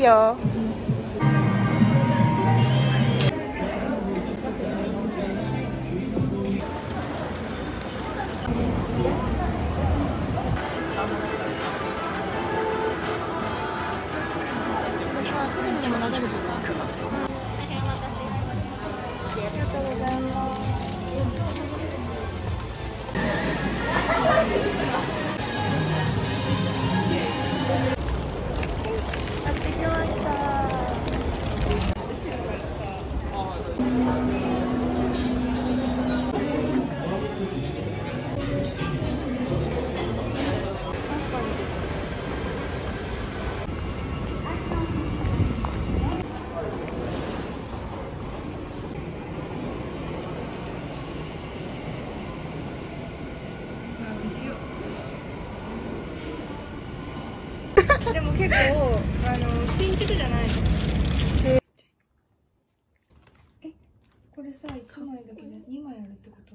いでも結構あの新築じゃない。のえこれさ1枚だけで2枚あるってこと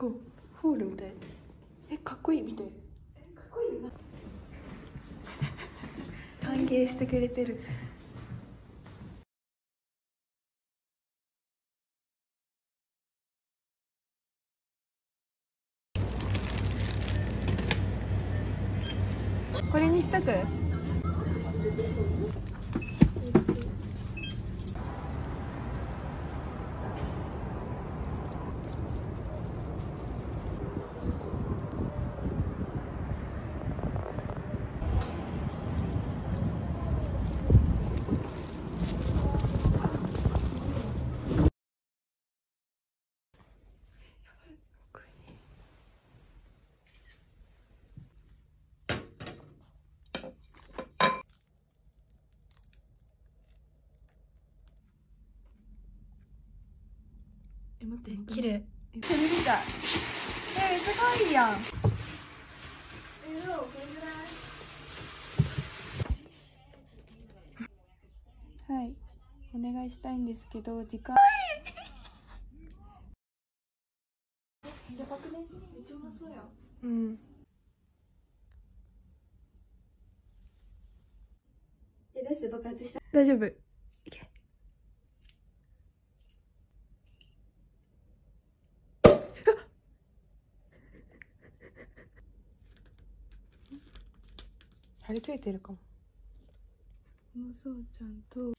おホールみたいえかっこいい見てかっこいいな係してくれてる。これにしたく？え待って綺麗それみたい。えめっちゃ可愛いやん。はい。お願いしたいんですけど時間。やばくねめっちゃうまそうやうんえ出して爆発した？大丈夫張り付いてるかも。うまそうちゃんと。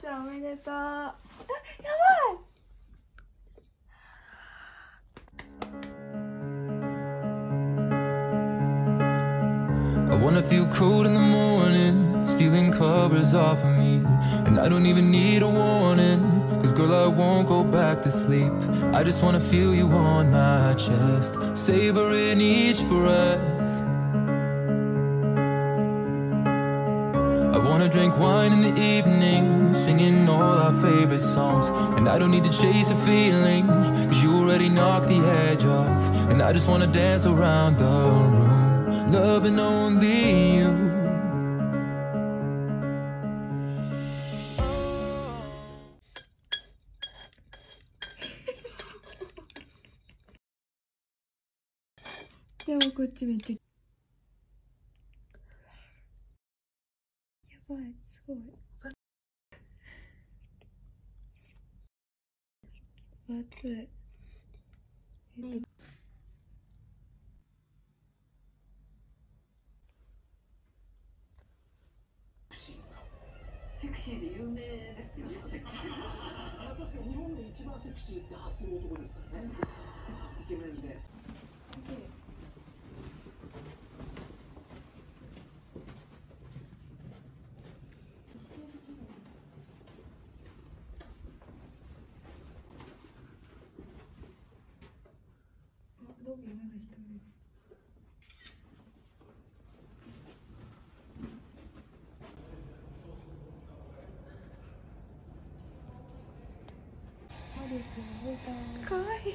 ちゃんおめでとう。あやばい。I wanna feel cold in the morning, stealing covers off of me. And I don't even need a warning, cause girl, I won't go back to sleep. I just wanna feel you on my chest, savoring each breath. I wanna drink wine in the evening, singing all our favorite songs. And I don't need to chase a feeling, cause you already knocked the edge off. And I just wanna dance around the room, loving only you. こっちめっちゃ。やばいすごい。分厚い。えっと。セクシーで有名ですよね。確かに日本で一番セクシーって発する男ですからね。一面で。ロビかわいい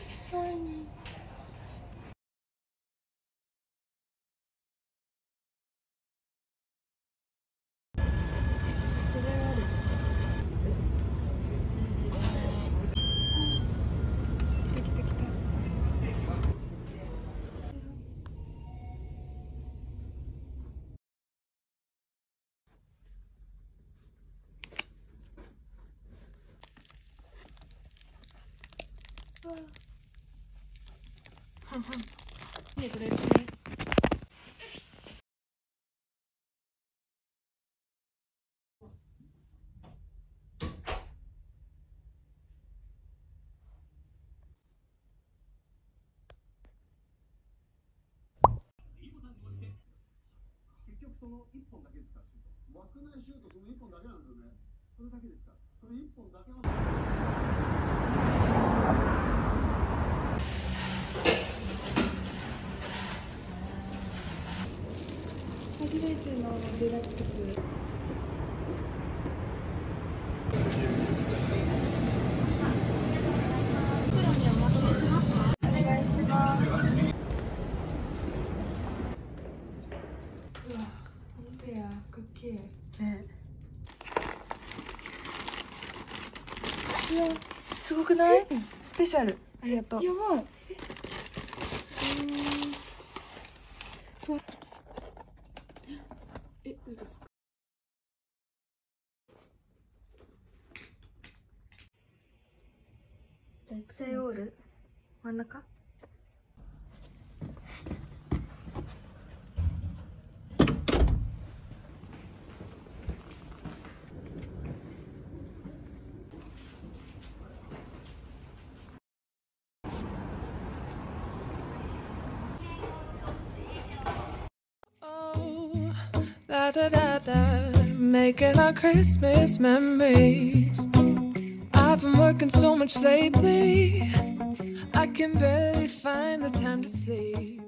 素材ある来た来た来たねこれね結局その1本だけですからシュート枠内シュートその1本だけなんですよねそれだけですか？らそれ1本だけの初めてのデラックスお願いしますうわ本当やかっけえねうわすごくない？スペシャル。ありがとう。やばい。えですか？絶対オール？真ん中「Da da da making our Christmas memories. I've been working so much lately, I can barely find the time to sleep.